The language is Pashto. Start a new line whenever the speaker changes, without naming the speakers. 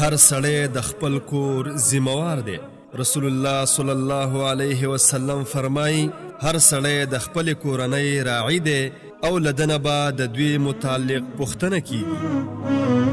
هر سړی د خپل کور ذمہوار دی رسول الله صلی الله علیه وسلم فرمای هر سړی د خپل کورنۍ راعي دی او لدنه به د دوی متعلق پوښتنه
کیږي